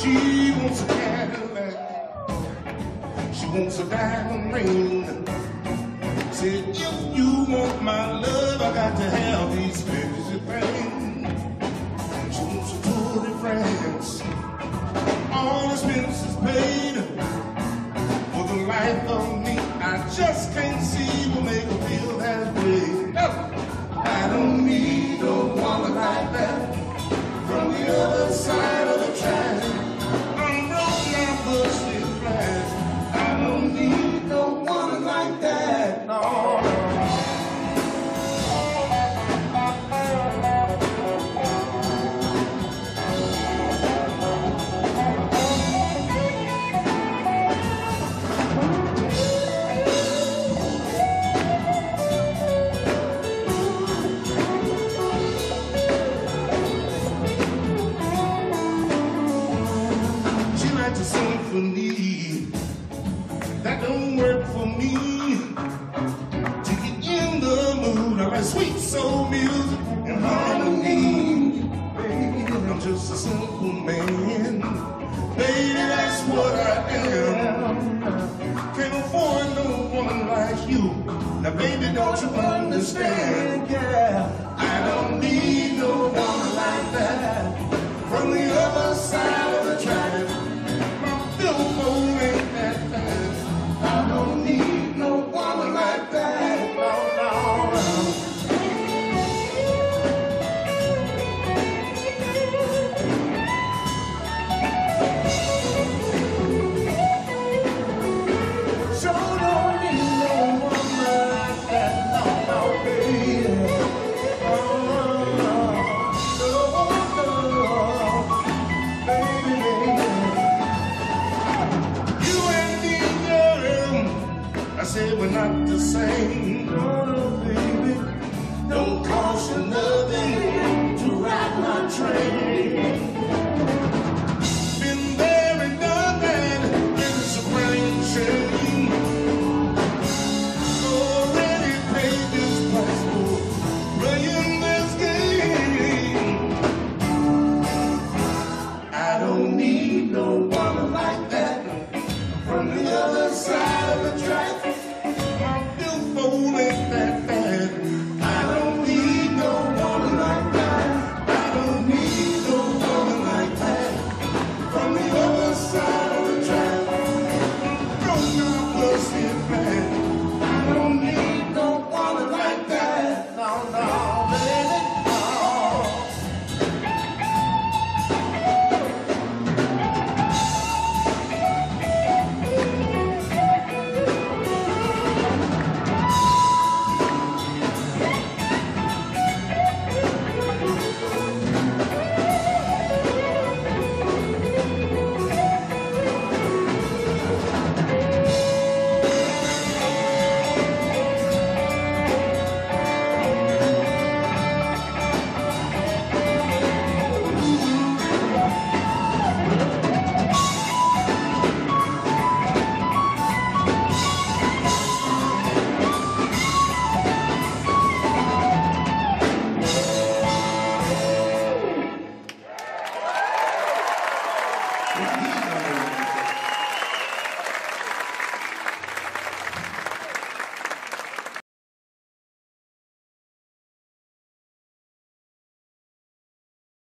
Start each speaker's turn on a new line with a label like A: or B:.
A: She wants a Cadillac. She wants a diamond ring. Said, if you want my love, I got to have these fancy things. She wants a tour in France. All expenses paid. For the life of me, I just can't. don't you understand? Yeah, I don't need no woman like that from the other side of the track. My billfold ain't that fast. I don't need. the same. oh, no, baby, don't cost you nothing to ride my train. Amen.